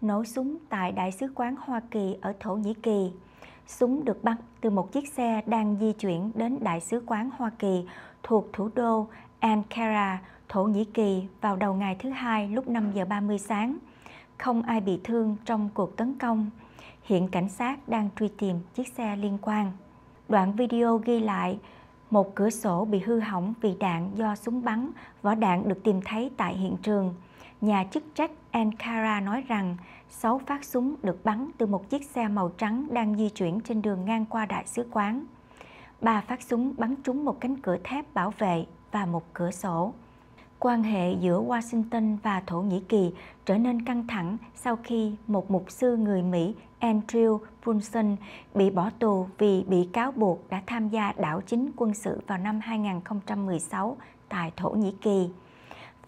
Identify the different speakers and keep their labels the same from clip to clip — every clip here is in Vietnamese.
Speaker 1: nổ súng tại Đại sứ quán Hoa Kỳ ở Thổ Nhĩ Kỳ. Súng được bắn từ một chiếc xe đang di chuyển đến Đại sứ quán Hoa Kỳ thuộc thủ đô Ankara, Thổ Nhĩ Kỳ vào đầu ngày thứ hai lúc 5 giờ 30 sáng. Không ai bị thương trong cuộc tấn công. Hiện cảnh sát đang truy tìm chiếc xe liên quan. Đoạn video ghi lại một cửa sổ bị hư hỏng vì đạn do súng bắn, vỏ đạn được tìm thấy tại hiện trường. Nhà chức trách Ankara nói rằng 6 phát súng được bắn từ một chiếc xe màu trắng đang di chuyển trên đường ngang qua đại sứ quán. Ba phát súng bắn trúng một cánh cửa thép bảo vệ và một cửa sổ. Quan hệ giữa Washington và Thổ Nhĩ Kỳ trở nên căng thẳng sau khi một mục sư người Mỹ Andrew Brunson bị bỏ tù vì bị cáo buộc đã tham gia đảo chính quân sự vào năm 2016 tại Thổ Nhĩ Kỳ.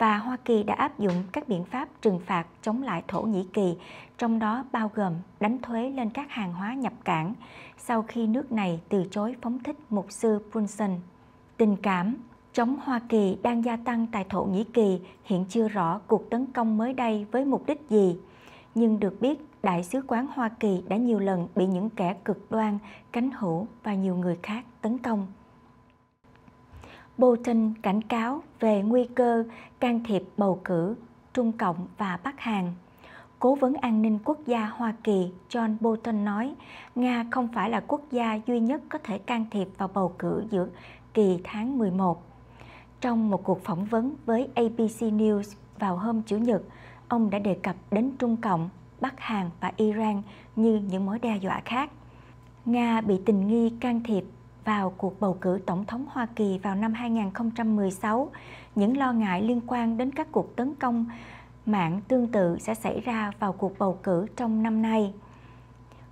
Speaker 1: Và Hoa Kỳ đã áp dụng các biện pháp trừng phạt chống lại Thổ Nhĩ Kỳ, trong đó bao gồm đánh thuế lên các hàng hóa nhập cảng sau khi nước này từ chối phóng thích mục sư Brunson. Tình cảm chống Hoa Kỳ đang gia tăng tại Thổ Nhĩ Kỳ hiện chưa rõ cuộc tấn công mới đây với mục đích gì. Nhưng được biết, Đại sứ quán Hoa Kỳ đã nhiều lần bị những kẻ cực đoan, cánh hữu và nhiều người khác tấn công. Bolton cảnh cáo về nguy cơ can thiệp bầu cử Trung Cộng và Bắc Hàn. Cố vấn an ninh quốc gia Hoa Kỳ John Bolton nói Nga không phải là quốc gia duy nhất có thể can thiệp vào bầu cử giữa kỳ tháng 11. Trong một cuộc phỏng vấn với ABC News vào hôm Chủ nhật, ông đã đề cập đến Trung Cộng, Bắc Hàn và Iran như những mối đe dọa khác. Nga bị tình nghi can thiệp vào cuộc bầu cử tổng thống Hoa Kỳ vào năm 2016, những lo ngại liên quan đến các cuộc tấn công mạng tương tự sẽ xảy ra vào cuộc bầu cử trong năm nay.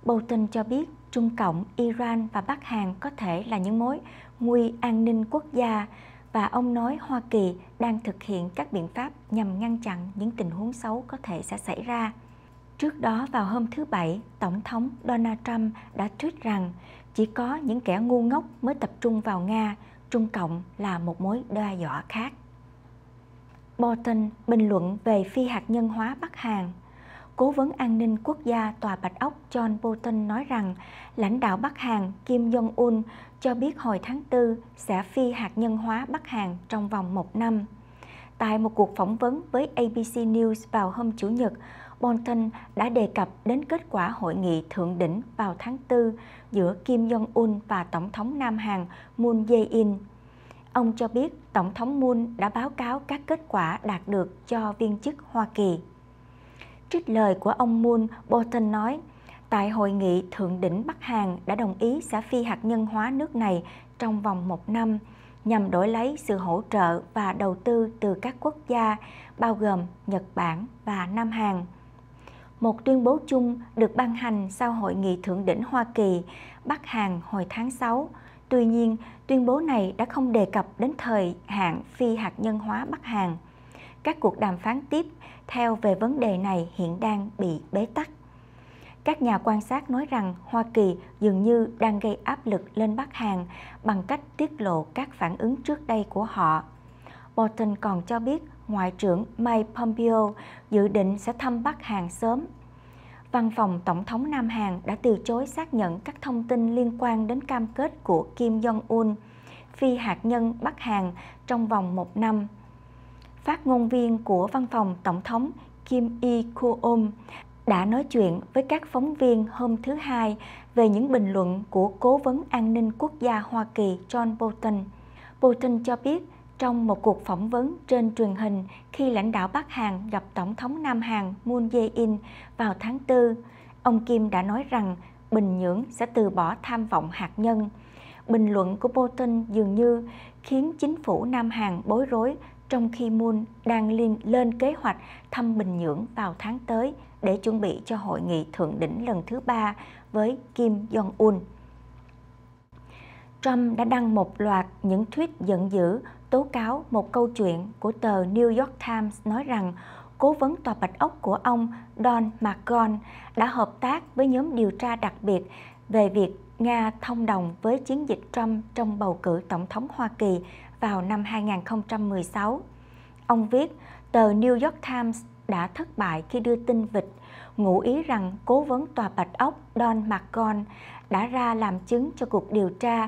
Speaker 1: Bolton cho biết Trung Cộng, Iran và Bắc Hàn có thể là những mối nguy an ninh quốc gia và ông nói Hoa Kỳ đang thực hiện các biện pháp nhằm ngăn chặn những tình huống xấu có thể sẽ xảy ra. Trước đó vào hôm thứ Bảy, Tổng thống Donald Trump đã tweet rằng chỉ có những kẻ ngu ngốc mới tập trung vào Nga, Trung Cộng là một mối đe dọa khác. Bolton bình luận về phi hạt nhân hóa Bắc Hàn. Cố vấn an ninh quốc gia Tòa Bạch Ốc John Bolton nói rằng lãnh đạo Bắc Hàn Kim Jong-un cho biết hồi tháng 4 sẽ phi hạt nhân hóa Bắc Hàn trong vòng một năm. Tại một cuộc phỏng vấn với ABC News vào hôm Chủ nhật, Bolton đã đề cập đến kết quả hội nghị thượng đỉnh vào tháng 4 giữa Kim Jong-un và Tổng thống Nam Hàn Moon Jae-in. Ông cho biết Tổng thống Moon đã báo cáo các kết quả đạt được cho viên chức Hoa Kỳ. Trích lời của ông Moon, Bolton nói, tại hội nghị thượng đỉnh Bắc Hàn đã đồng ý sẽ phi hạt nhân hóa nước này trong vòng một năm nhằm đổi lấy sự hỗ trợ và đầu tư từ các quốc gia bao gồm Nhật Bản và Nam Hàn. Một tuyên bố chung được ban hành sau hội nghị thượng đỉnh Hoa Kỳ Bắc Hàn hồi tháng 6. Tuy nhiên, tuyên bố này đã không đề cập đến thời hạn phi hạt nhân hóa Bắc Hàn. Các cuộc đàm phán tiếp theo về vấn đề này hiện đang bị bế tắc. Các nhà quan sát nói rằng Hoa Kỳ dường như đang gây áp lực lên Bắc Hàn bằng cách tiết lộ các phản ứng trước đây của họ. Bolton còn cho biết Ngoại trưởng Mike Pompeo dự định sẽ thăm Bắc Hàn sớm. Văn phòng Tổng thống Nam Hàn đã từ chối xác nhận các thông tin liên quan đến cam kết của Kim Jong-un phi hạt nhân Bắc Hàn trong vòng một năm. Phát ngôn viên của văn phòng Tổng thống Kim Il-kuom đã nói chuyện với các phóng viên hôm thứ Hai về những bình luận của Cố vấn An ninh Quốc gia Hoa Kỳ John Bolton. Bolton cho biết trong một cuộc phỏng vấn trên truyền hình khi lãnh đạo Bắc Hàn gặp Tổng thống Nam Hàn Moon Jae-in vào tháng 4, ông Kim đã nói rằng Bình Nhưỡng sẽ từ bỏ tham vọng hạt nhân. Bình luận của Bolton dường như khiến chính phủ Nam Hàn bối rối trong khi Moon đang lên, lên kế hoạch thăm Bình Nhưỡng vào tháng tới để chuẩn bị cho hội nghị thượng đỉnh lần thứ ba với Kim Jong-un. Trump đã đăng một loạt những tweet giận dữ tố cáo một câu chuyện của tờ New York Times nói rằng cố vấn tòa bạch ốc của ông Don McGahn đã hợp tác với nhóm điều tra đặc biệt về việc Nga thông đồng với chiến dịch Trump trong bầu cử tổng thống Hoa Kỳ vào năm 2016. Ông viết, tờ New York Times đã thất bại khi đưa tin vịt, ngụ ý rằng cố vấn tòa Bạch Ốc Don McGon đã ra làm chứng cho cuộc điều tra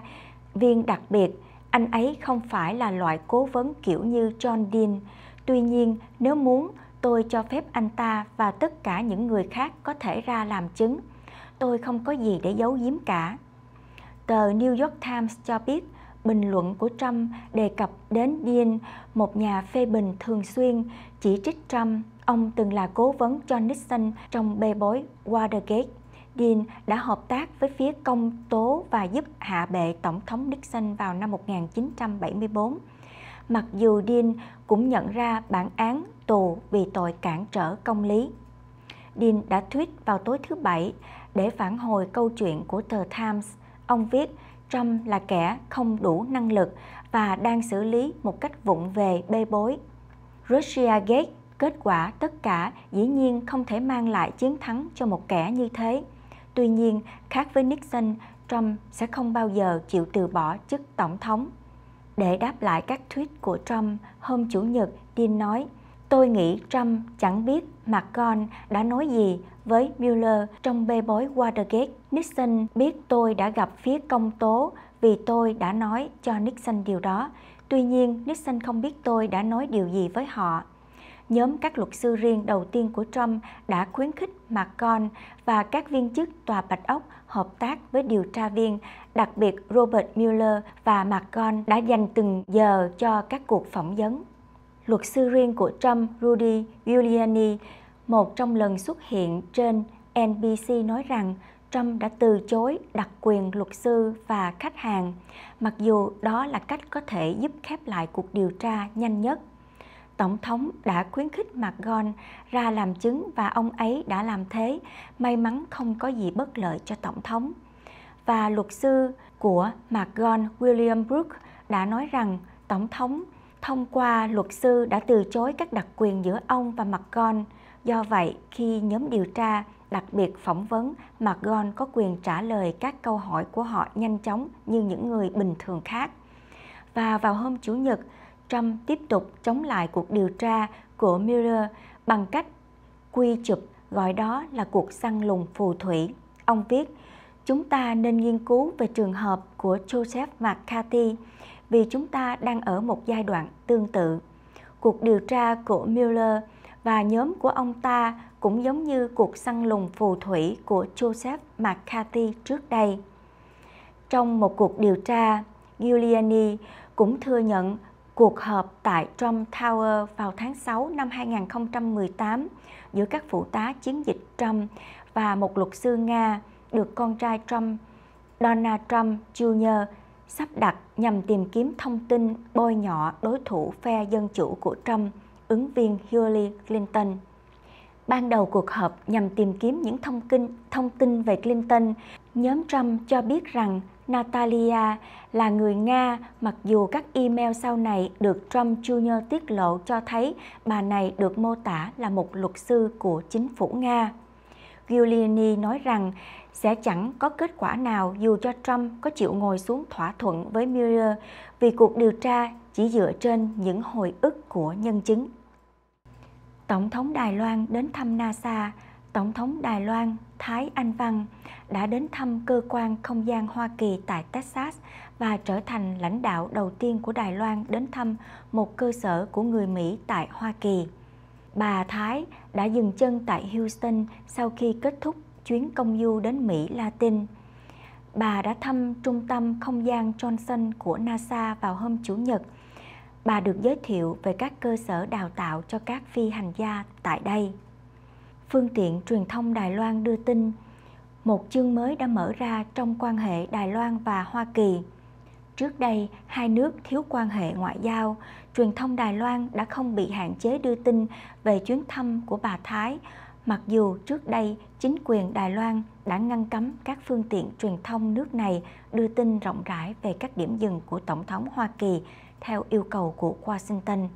Speaker 1: viên đặc biệt. Anh ấy không phải là loại cố vấn kiểu như John Dean. Tuy nhiên, nếu muốn, tôi cho phép anh ta và tất cả những người khác có thể ra làm chứng. Tôi không có gì để giấu giếm cả. Tờ New York Times cho biết bình luận của Trump đề cập đến Dean, một nhà phê bình thường xuyên chỉ trích Trump. Ông từng là cố vấn cho Nixon trong bê bối Watergate. Dean đã hợp tác với phía công tố và giúp hạ bệ Tổng thống Nixon vào năm 1974. Mặc dù Dean cũng nhận ra bản án tù vì tội cản trở công lý. Dean đã tweet vào tối thứ Bảy để phản hồi câu chuyện của tờ Times. Ông viết, Trump là kẻ không đủ năng lực và đang xử lý một cách vụng về bê bối. Russia Gate kết quả tất cả dĩ nhiên không thể mang lại chiến thắng cho một kẻ như thế. Tuy nhiên, khác với Nixon, Trump sẽ không bao giờ chịu từ bỏ chức tổng thống. Để đáp lại các tweet của Trump, hôm Chủ nhật, Dean nói, Tôi nghĩ Trump chẳng biết McCon đã nói gì với Mueller trong bê bối Watergate. Nixon biết tôi đã gặp phía công tố vì tôi đã nói cho Nixon điều đó. Tuy nhiên, Nixon không biết tôi đã nói điều gì với họ. Nhóm các luật sư riêng đầu tiên của Trump đã khuyến khích McConnell và các viên chức tòa Bạch Ốc hợp tác với điều tra viên, đặc biệt Robert Mueller và McConnell đã dành từng giờ cho các cuộc phỏng vấn. Luật sư riêng của Trump, Rudy Giuliani, một trong lần xuất hiện trên NBC nói rằng Trump đã từ chối đặc quyền luật sư và khách hàng, mặc dù đó là cách có thể giúp khép lại cuộc điều tra nhanh nhất. Tổng thống đã khuyến khích McGon ra làm chứng và ông ấy đã làm thế, may mắn không có gì bất lợi cho Tổng thống. Và luật sư của McGon William Brooke đã nói rằng Tổng thống thông qua luật sư đã từ chối các đặc quyền giữa ông và McGon. Do vậy, khi nhóm điều tra đặc biệt phỏng vấn, McGon có quyền trả lời các câu hỏi của họ nhanh chóng như những người bình thường khác. Và vào hôm Chủ nhật, Trump tiếp tục chống lại cuộc điều tra của Mueller bằng cách quy chụp gọi đó là cuộc săn lùng phù thủy. Ông viết, chúng ta nên nghiên cứu về trường hợp của Joseph McCarthy vì chúng ta đang ở một giai đoạn tương tự. Cuộc điều tra của Mueller và nhóm của ông ta cũng giống như cuộc săn lùng phù thủy của Joseph McCarthy trước đây. Trong một cuộc điều tra, Giuliani cũng thừa nhận cuộc họp tại Trump Tower vào tháng 6 năm 2018 giữa các phụ tá chiến dịch Trump và một luật sư Nga được con trai Trump, Donald Trump Jr. sắp đặt nhằm tìm kiếm thông tin bôi nhọ đối thủ phe dân chủ của Trump, ứng viên Hillary Clinton. Ban đầu cuộc họp nhằm tìm kiếm những thông tin, thông tin về Clinton, nhóm Trump cho biết rằng Natalia là người Nga mặc dù các email sau này được Trump Jr. tiết lộ cho thấy bà này được mô tả là một luật sư của chính phủ Nga. Giuliani nói rằng sẽ chẳng có kết quả nào dù cho Trump có chịu ngồi xuống thỏa thuận với Mueller vì cuộc điều tra chỉ dựa trên những hồi ức của nhân chứng. Tổng thống Đài Loan đến thăm NASA, Tổng thống Đài Loan Thái Anh Văn đã đến thăm cơ quan không gian Hoa Kỳ tại Texas và trở thành lãnh đạo đầu tiên của Đài Loan đến thăm một cơ sở của người Mỹ tại Hoa Kỳ. Bà Thái đã dừng chân tại Houston sau khi kết thúc chuyến công du đến Mỹ Latin. Bà đã thăm trung tâm không gian Johnson của NASA vào hôm Chủ nhật. Bà được giới thiệu về các cơ sở đào tạo cho các phi hành gia tại đây. Phương tiện truyền thông Đài Loan đưa tin một chương mới đã mở ra trong quan hệ Đài Loan và Hoa Kỳ. Trước đây, hai nước thiếu quan hệ ngoại giao, truyền thông Đài Loan đã không bị hạn chế đưa tin về chuyến thăm của bà Thái, mặc dù trước đây chính quyền Đài Loan đã ngăn cấm các phương tiện truyền thông nước này đưa tin rộng rãi về các điểm dừng của Tổng thống Hoa Kỳ theo yêu cầu của Washington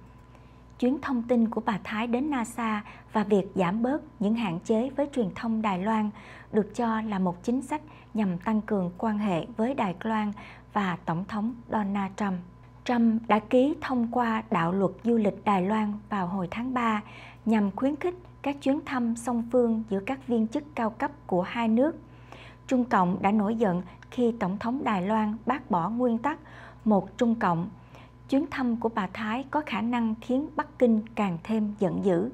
Speaker 1: chuyến thông tin của bà Thái đến NASA và việc giảm bớt những hạn chế với truyền thông Đài Loan được cho là một chính sách nhằm tăng cường quan hệ với Đài Loan và Tổng thống Donald Trump. Trump đã ký thông qua đạo luật du lịch Đài Loan vào hồi tháng 3 nhằm khuyến khích các chuyến thăm song phương giữa các viên chức cao cấp của hai nước. Trung Cộng đã nổi giận khi Tổng thống Đài Loan bác bỏ nguyên tắc một Trung Cộng – chuyến thăm của bà Thái có khả năng khiến Bắc Kinh càng thêm giận dữ.